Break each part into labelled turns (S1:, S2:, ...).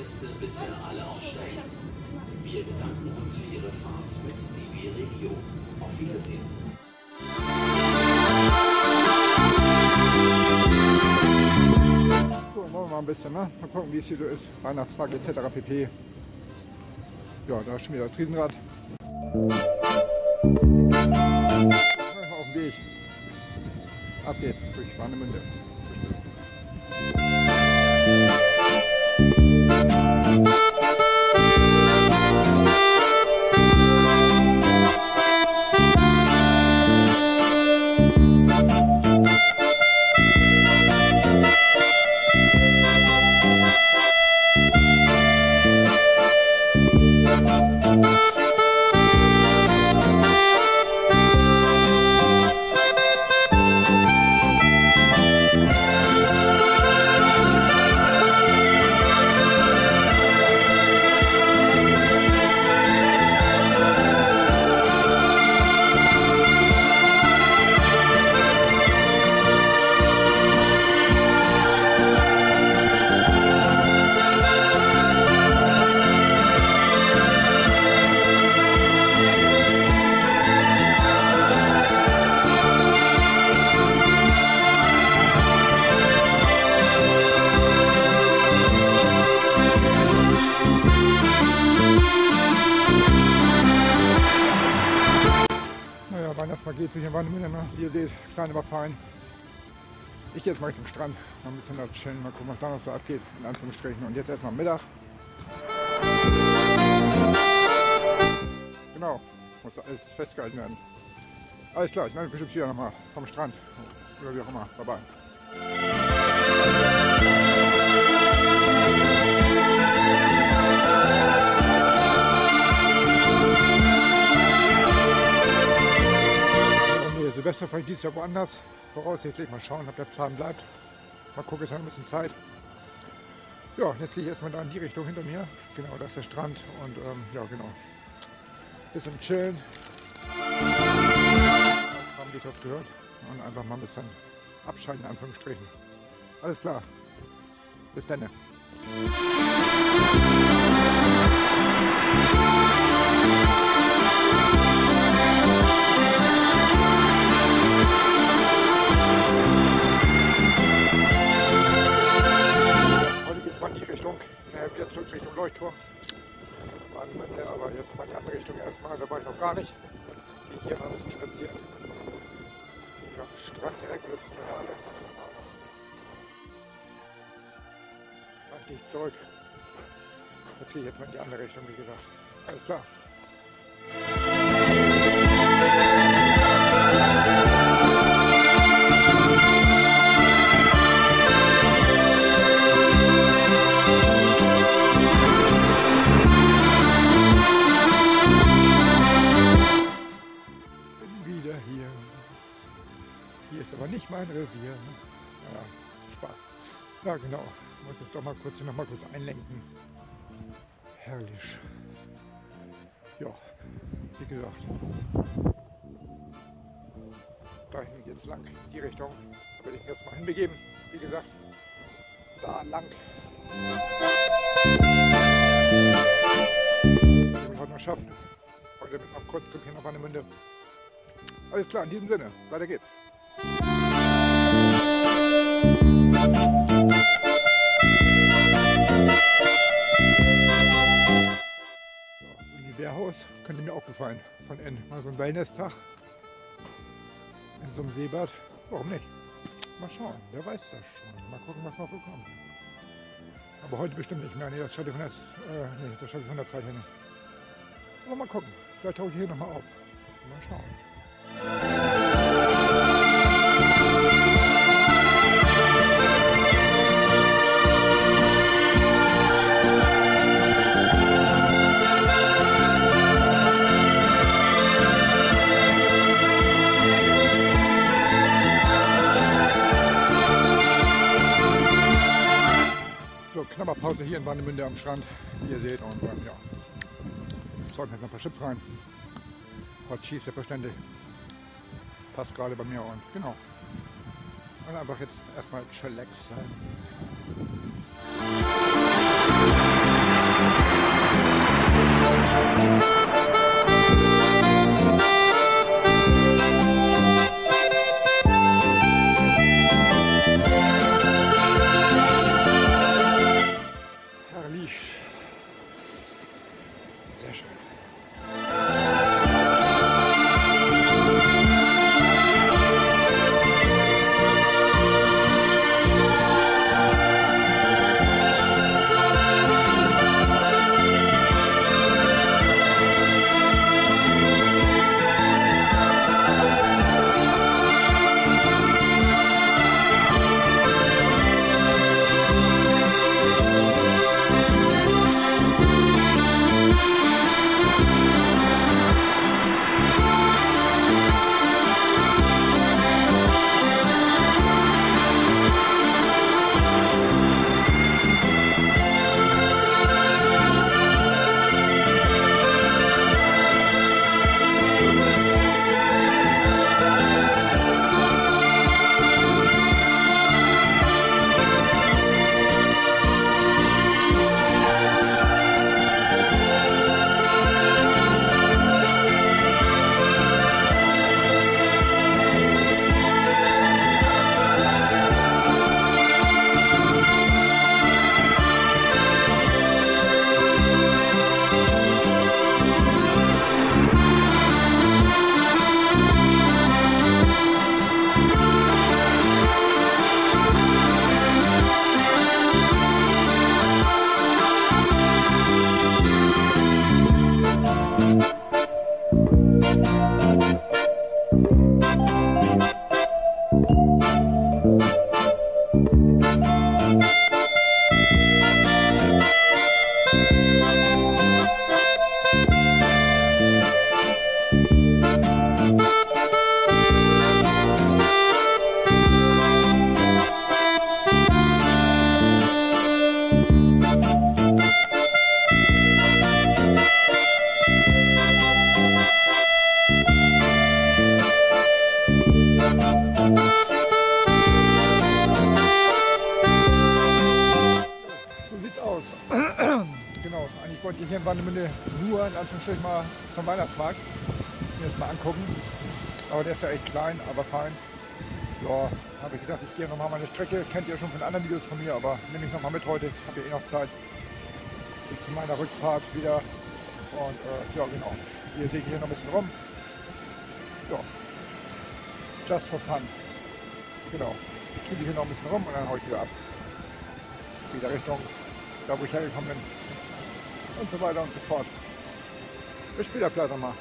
S1: Fahrgäste bitte alle aussteigen. Wir bedanken uns für Ihre Fahrt mit DB Regio. Auf Wiedersehen.
S2: So, wollen wir mal ein bisschen, ne? Mal gucken, wie es hier so ist. Weihnachtsmarkt etc. pp. Ja, da ist schon wieder das Riesenrad. Auf dem Weg. Ab geht's durch Warnemünde. Naja, Wie ihr seht, klein, aber fein. Ich gehe jetzt mal Richtung Strand, mal ein bisschen da chillen, mal gucken, was da noch so abgeht, in Anführungsstrichen. Und jetzt erstmal Mittag. Genau, muss alles festgehalten werden. Alles klar, ich melde mich bestimmt wieder nochmal vom Strand. Oder wie auch immer. Bye bye. Ja, nee, Silvester vielleicht dieses Jahr woanders. Voraussichtlich mal schauen, ob der Plan bleibt. Mal gucken, es hat ein bisschen Zeit. Ja, jetzt gehe ich erstmal da in die Richtung hinter mir. Genau, da ist der Strand und ähm, ja, genau. Bisschen chillen. Haben die das gehört? Und einfach mal ein bisschen abschalten, in Anführungsstrichen. Alles klar. Bis dann. Andere Richtung, wie gesagt. Alles klar. bin wieder hier. Hier ist aber nicht mein Revier. Ja, Spaß. Ja, genau. Ich muss jetzt doch mal kurz, noch mal kurz einlenken. Herrlich. Ja, wie gesagt. Dahin geht's lang, in die Richtung. Da will ich jetzt mal hinbegeben. Wie gesagt, da lang. Ich heute noch schaffen. Heute mit einem Kurzzug hier nach Warnemünde. Alles klar, in diesem Sinne, weiter geht's. Militärhaus könnte mir auch gefallen. Von N. Mal so ein Wellness-Tag. In so einem Seebad. Warum nicht? Mal schauen, wer weiß das schon. Mal gucken, was noch so kommt. Aber heute bestimmt nicht mehr. Nee, das schalte ich von der, äh, nee, von der Zeit nicht. Aber mal gucken. Vielleicht tauche ich hier nochmal auf. Mal schauen. In Warnemünde am Strand, wie ihr seht. Und ähm, ja, sollten jetzt noch ein paar Chips rein. Hot Cheese selbstverständlich. Passt gerade bei mir und genau. Und einfach jetzt erstmal chillax sein. Nur in Anführungsstrichen mal zum Weihnachtsmarkt das mal angucken. Aber der ist ja echt klein, aber fein. Ja, habe ich gedacht, ich gehe nochmal meine Strecke. Kennt ihr schon von anderen Videos von mir, aber nehme ich nochmal mit heute. Habe ja eh noch Zeit. Bis zu meiner Rückfahrt wieder. Und äh, ja, genau. Hier sehe ich hier noch ein bisschen rum. Ja, just for fun. Genau. Ich hier noch ein bisschen rum und dann haue ich wieder ab. Wieder Richtung, da wo ich hergekommen bin und so weiter und so fort. Bis später vielleicht mal.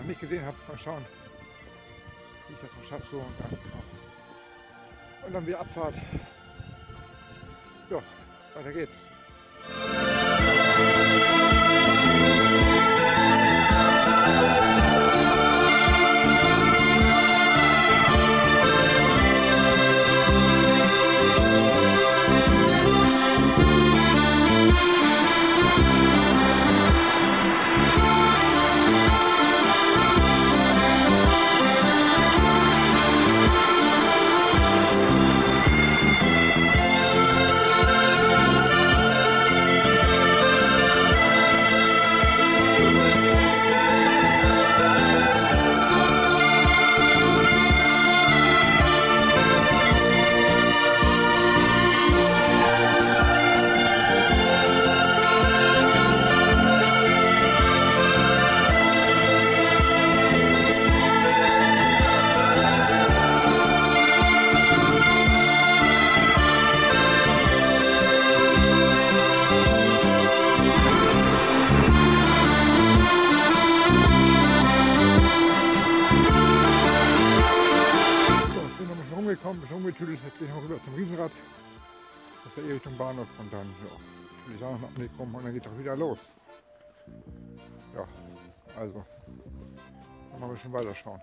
S2: Noch nicht gesehen habe. Mal schauen, wie ich das noch schaffe. So und, dann, und dann wieder Abfahrt. Ja, weiter geht's. Richtung Bahnhof und dann, ja, will ich auch noch rum und dann geht es auch wieder los. Ja, also, dann mal ein bisschen weiter schauen.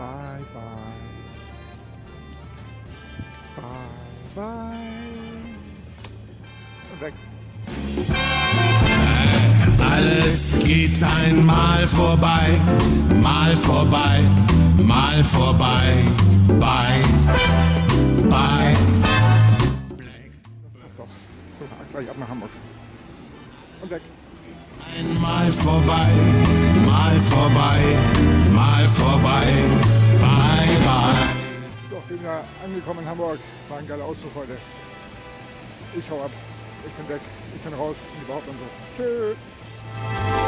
S2: Bye. Bye, bye. Und weg.
S3: Alles geht einmal vorbei, mal vorbei, mal vorbei, bye, bye.
S2: So, so, gleich.
S3: Einmal vorbei, mal vorbei, mal vorbei,
S2: So, bin ja angekommen in Hamburg. War ein geiler Ausflug heute. Ich hau ab. Ich bin weg. Ich bin raus. Und überhaupt und so. Tschüss.